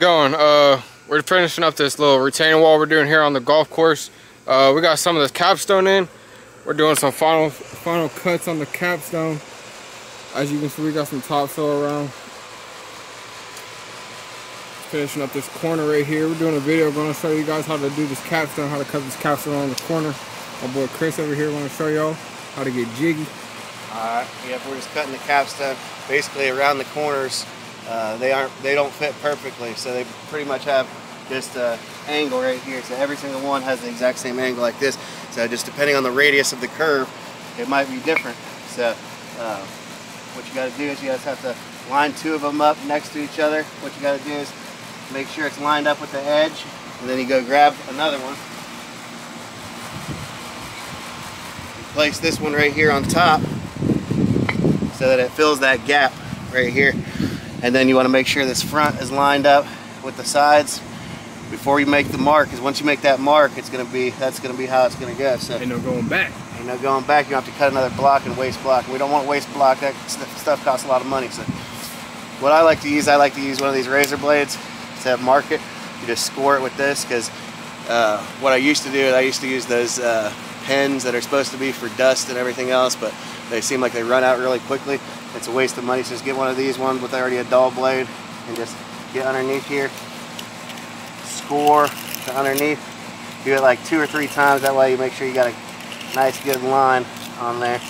going uh we're finishing up this little retaining wall we're doing here on the golf course. Uh we got some of this capstone in. We're doing some final final cuts on the capstone. As you can see we got some topsoil around. Finishing up this corner right here. We're doing a video. Going to show you guys how to do this capstone how to cut this capstone on the corner. My boy chris over here want to show y'all how to get jiggy. All right yep we're just cutting the capstone basically around the corners uh, they aren't they don't fit perfectly so they pretty much have just an angle right here. So every single one has the exact same angle like this. So just depending on the radius of the curve it might be different. So uh, what you got to do is you guys have to line two of them up next to each other. What you got to do is make sure it's lined up with the edge and then you go grab another one. Place this one right here on top so that it fills that gap right here and then you want to make sure this front is lined up with the sides before you make the mark because once you make that mark it's going to be that's going to be how it's going to go so. Ain't no going back. Ain't no going back you have to cut another block and waste block. We don't want waste block that stuff costs a lot of money so. What I like to use I like to use one of these razor blades to mark it. You just score it with this because uh, what I used to do I used to use those uh, pens that are supposed to be for dust and everything else but they seem like they run out really quickly it's a waste of money. So just get one of these ones with already a dull blade and just get underneath here, score to underneath. Do it like two or three times. That way you make sure you got a nice good line on there.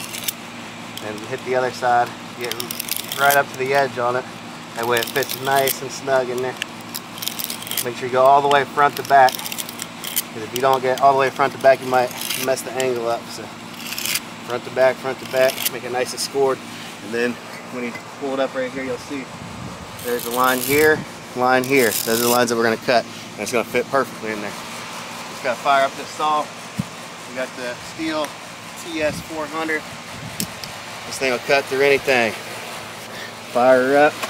And hit the other side, get right up to the edge on it. That way it fits nice and snug in there. Make sure you go all the way front to back. Because if you don't get all the way front to back, you might mess the angle up. So front to back, front to back, make it nice and scored. And then when you pull it up right here, you'll see there's a line here, line here. Those are the lines that we're gonna cut. And it's gonna fit perfectly in there. Just gotta fire up this saw. We got the Stihl TS400. This thing will cut through anything. Fire her up.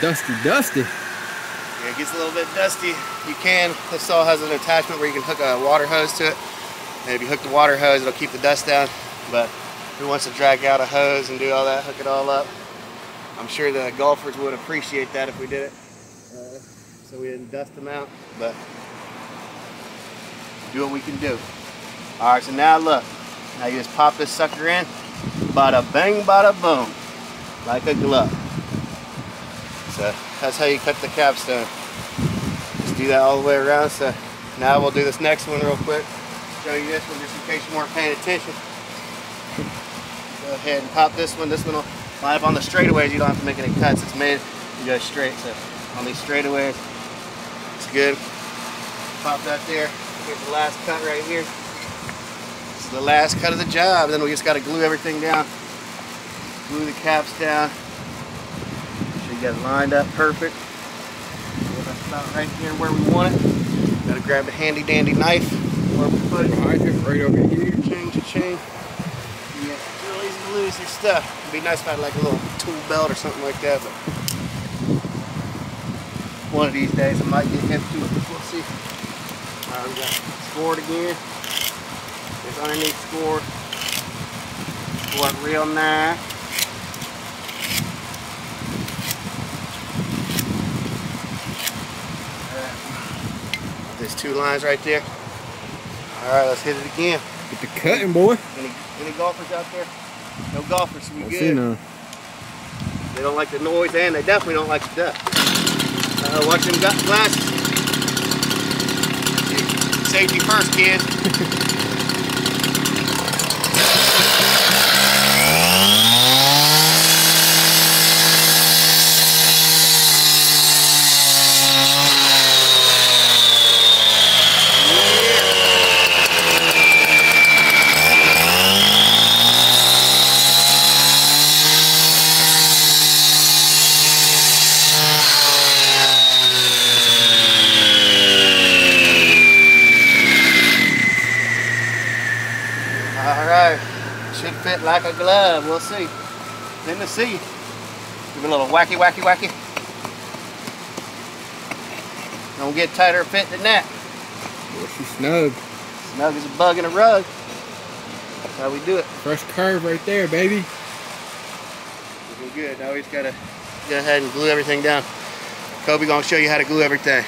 Dusty, dusty. Yeah, it gets a little bit dusty. You can, this saw has an attachment where you can hook a water hose to it. And if you hook the water hose, it'll keep the dust down. But who wants to drag out a hose and do all that, hook it all up? I'm sure the golfers would appreciate that if we did it. Uh, so we didn't dust them out, but do what we can do. All right, so now look. Now you just pop this sucker in. Bada bang, bada boom. Like a glove. So that's how you cut the capstone. Just do that all the way around. So now we'll do this next one real quick. Show you this one just in case you weren't paying attention. Go ahead and pop this one. This one will line up on the straightaways. You don't have to make any cuts. It's made, you go straight. So on these straightaways, it's good. Pop that there. Here's the last cut right here. This is the last cut of the job. Then we just got to glue everything down. Glue the caps down got it lined up perfect. That's about right here where we want it. Gotta grab the handy dandy knife where we put it. Behind you, right over here. Change the chain. Yeah, it's real easy to lose your stuff. It'd be nice if I had like a little tool belt or something like that, but one of these days I might get hip to it. We'll see. Alright, we got scored again. It's underneath scored. Scored real nice. There's two lines right there. All right, let's hit it again. Get the cutting, boy. Any, any golfers out there? No golfers, we good. See none. They don't like the noise and they definitely don't like the dust. Uh, watch them glasses. Safety first, kids. fit like a glove. We'll see. Then to see. Give it a little wacky, wacky, wacky. Don't get tighter fit than that. Well, she's snug. Snug as a bug in a rug. That's how we do it. Fresh curve right there, baby. We're good. Now we just gotta go ahead and glue everything down. Kobe gonna show you how to glue everything.